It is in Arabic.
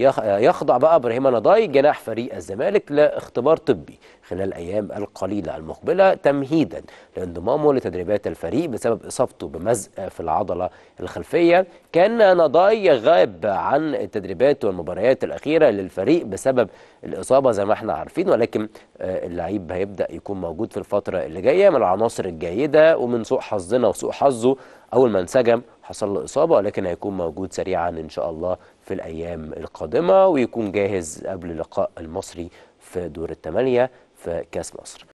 يخضع بقى إبراهيم نضاي جناح فريق الزمالك لاختبار طبي خلال الأيام القليلة المقبلة تمهيدا لانضمامه لتدريبات الفريق بسبب إصابته بمزق في العضلة الخلفية. كان نضاي غاب عن التدريبات والمباريات الأخيرة للفريق بسبب الإصابة زي ما إحنا عارفين ولكن اللعيب هيبدأ يكون موجود في الفترة اللي جاية من العناصر الجيدة ومن سوء حظنا وسوء حظه أول ما انسجم حصل له إصابة ولكن هيكون موجود سريعا إن شاء الله في الأيام القادمة ويكون جاهز قبل لقاء المصري في دور الثمانيه في كأس مصر.